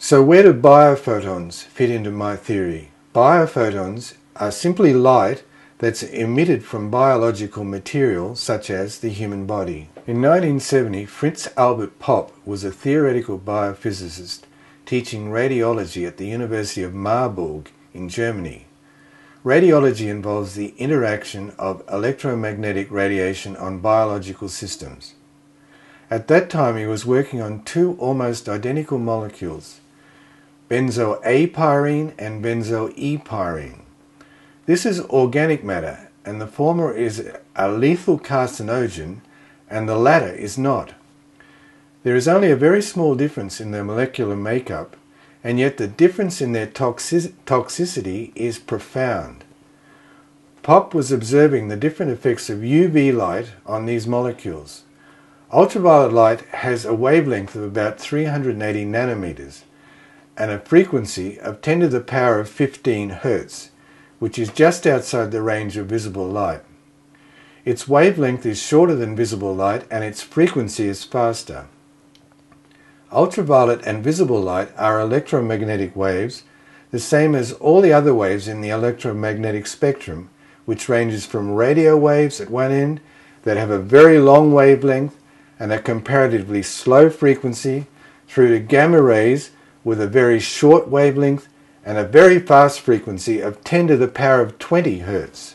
So where do biophotons fit into my theory? Biophotons are simply light that's emitted from biological material such as the human body. In 1970, Fritz Albert Popp was a theoretical biophysicist teaching radiology at the University of Marburg in Germany. Radiology involves the interaction of electromagnetic radiation on biological systems. At that time, he was working on two almost identical molecules, benzoapyrene and benzoepyrene. This is organic matter, and the former is a lethal carcinogen, and the latter is not. There is only a very small difference in their molecular makeup, and yet the difference in their toxic toxicity is profound. Popp was observing the different effects of UV light on these molecules. Ultraviolet light has a wavelength of about 380 nanometers and a frequency of 10 to the power of 15 Hertz, which is just outside the range of visible light. Its wavelength is shorter than visible light and its frequency is faster. Ultraviolet and visible light are electromagnetic waves, the same as all the other waves in the electromagnetic spectrum, which ranges from radio waves at one end that have a very long wavelength and a comparatively slow frequency through to gamma rays with a very short wavelength and a very fast frequency of 10 to the power of 20 Hz.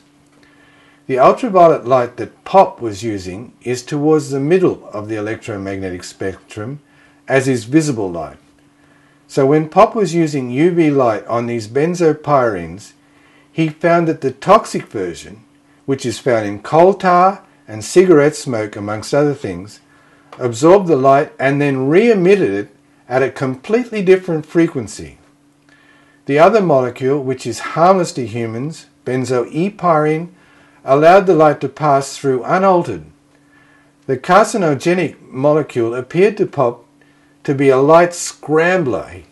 The ultraviolet light that Popp was using is towards the middle of the electromagnetic spectrum, as is visible light. So when Popp was using UV light on these benzopyrenes, he found that the toxic version, which is found in coal tar and cigarette smoke amongst other things, absorbed the light and then re-emitted it at a completely different frequency. The other molecule, which is harmless to humans, benzoepyrene, allowed the light to pass through unaltered. The carcinogenic molecule appeared to Popp to be a light scrambler.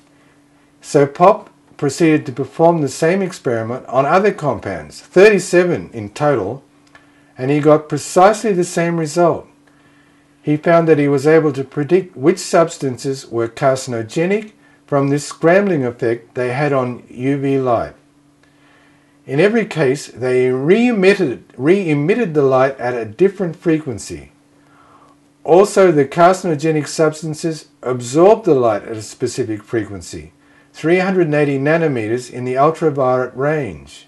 So Popp proceeded to perform the same experiment on other compounds, 37 in total, and he got precisely the same result. He found that he was able to predict which substances were carcinogenic from this scrambling effect they had on UV light. In every case, they re-emitted, re-emitted the light at a different frequency. Also, the carcinogenic substances absorbed the light at a specific frequency, 380 nanometers in the ultraviolet range.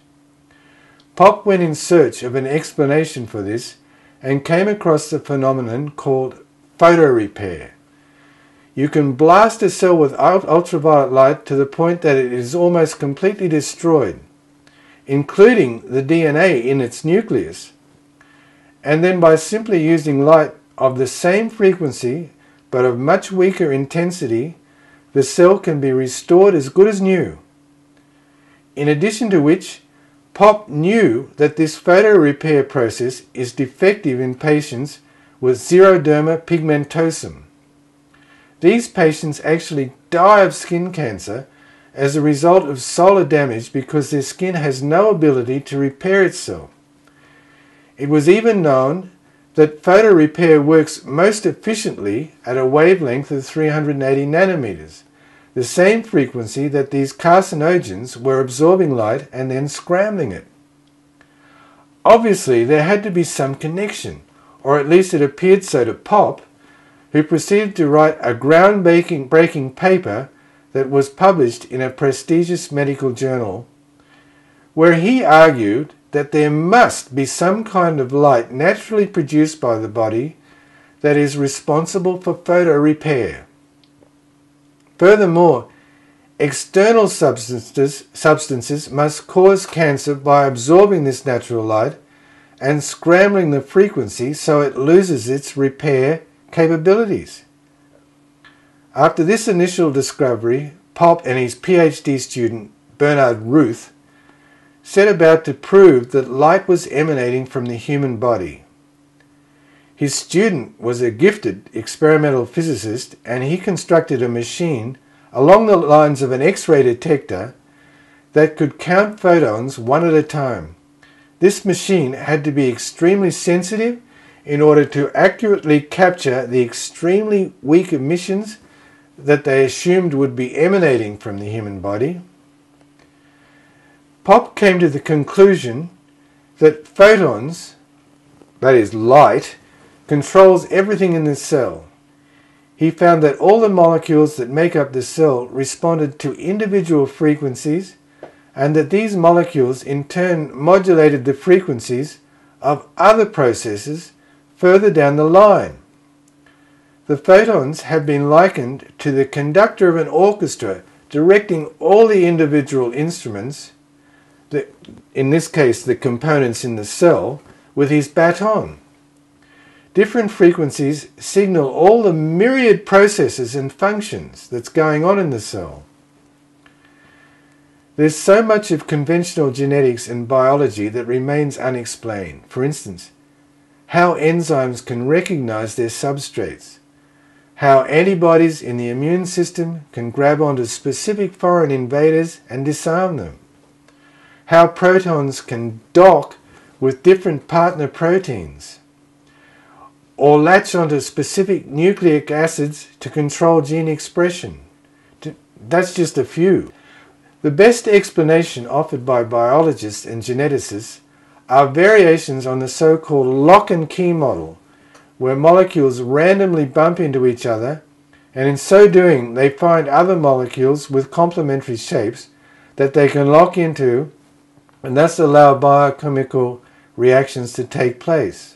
Popp went in search of an explanation for this and came across the phenomenon called photorepair. You can blast a cell with ultraviolet light to the point that it is almost completely destroyed, including the DNA in its nucleus. And then by simply using light of the same frequency but of much weaker intensity, the cell can be restored as good as new. In addition to which, Popp knew that this photorepair process is defective in patients with xeroderma pigmentosum. These patients actually die of skin cancer as a result of solar damage because their skin has no ability to repair itself. It was even known that photorepair works most efficiently at a wavelength of 380 nanometers, the same frequency that these carcinogens were absorbing light and then scrambling it. Obviously, there had to be some connection, or at least it appeared so to Popp, who proceeded to write a groundbreaking paper that was published in a prestigious medical journal, where he argued that there must be some kind of light naturally produced by the body that is responsible for photorepair. Furthermore, external substances, substances must cause cancer by absorbing this natural light and scrambling the frequency so it loses its repair capabilities. After this initial discovery, Popp and his PhD student Bernhard Ruth set about to prove that light was emanating from the human body. His student was a gifted experimental physicist and he constructed a machine along the lines of an X-ray detector that could count photons one at a time. This machine had to be extremely sensitive in order to accurately capture the extremely weak emissions that they assumed would be emanating from the human body, Popp came to the conclusion that photons, that is light, controls everything in the cell. He found that all the molecules that make up the cell responded to individual frequencies and that these molecules in turn modulated the frequencies of other processes further down the line. The photons have been likened to the conductor of an orchestra directing all the individual instruments, the, in this case the components in the cell, with his baton. Different frequencies signal all the myriad processes and functions that's going on in the cell. There's so much of conventional genetics and biology that remains unexplained. For instance, how enzymes can recognize their substrates, how antibodies in the immune system can grab onto specific foreign invaders and disarm them, how protons can dock with different partner proteins, or latch onto specific nucleic acids to control gene expression. That's just a few. The best explanation offered by biologists and geneticists are variations on the so-called lock and key model, where molecules randomly bump into each other, and in so doing they find other molecules with complementary shapes that they can lock into and thus allow biochemical reactions to take place.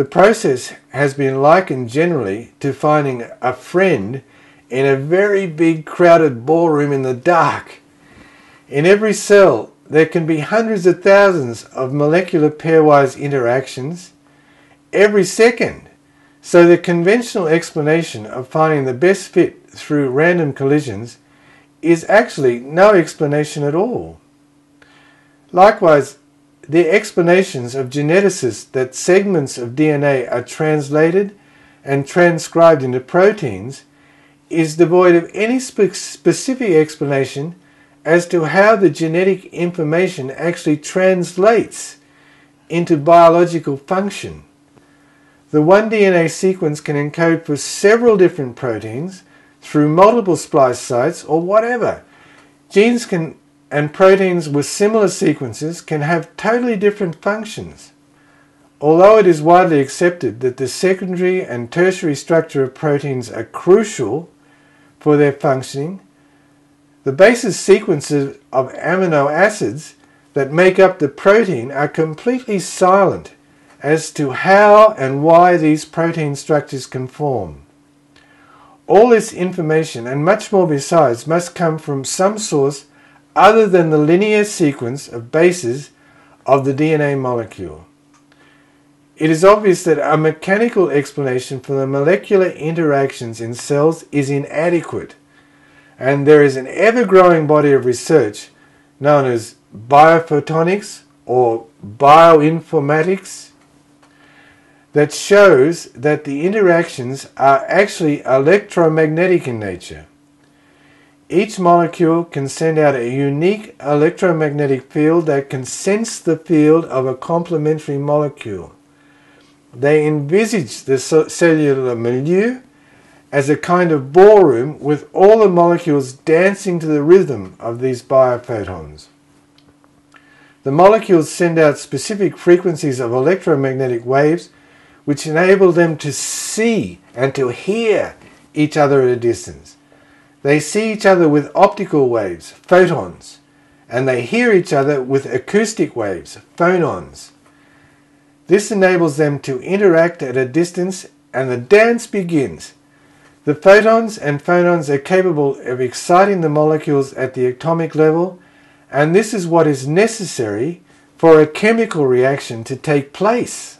The process has been likened generally to finding a friend in a very big crowded ballroom in the dark. In every cell, there can be hundreds of thousands of molecular pairwise interactions every second. So the conventional explanation of finding the best fit through random collisions is actually no explanation at all. Likewise, the explanations of geneticists that segments of DNA are translated and transcribed into proteins is devoid of any spe specific explanation as to how the genetic information actually translates into biological function. The one DNA sequence can encode for several different proteins through multiple splice sites or whatever. Genes can and proteins with similar sequences can have totally different functions. Although it is widely accepted that the secondary and tertiary structure of proteins are crucial for their functioning, the basis sequences of amino acids that make up the protein are completely silent as to how and why these protein structures can form. All this information and much more besides must come from some source other than the linear sequence of bases of the DNA molecule. It is obvious that a mechanical explanation for the molecular interactions in cells is inadequate and there is an ever-growing body of research known as biophotonics or bioinformatics that shows that the interactions are actually electromagnetic in nature. Each molecule can send out a unique electromagnetic field that can sense the field of a complementary molecule. They envisage the cellular milieu as a kind of ballroom with all the molecules dancing to the rhythm of these biophotons. The molecules send out specific frequencies of electromagnetic waves which enable them to see and to hear each other at a distance. They see each other with optical waves, photons, and they hear each other with acoustic waves, phonons. This enables them to interact at a distance and the dance begins the photons and phonons are capable of exciting the molecules at the atomic level, and this is what is necessary for a chemical reaction to take place.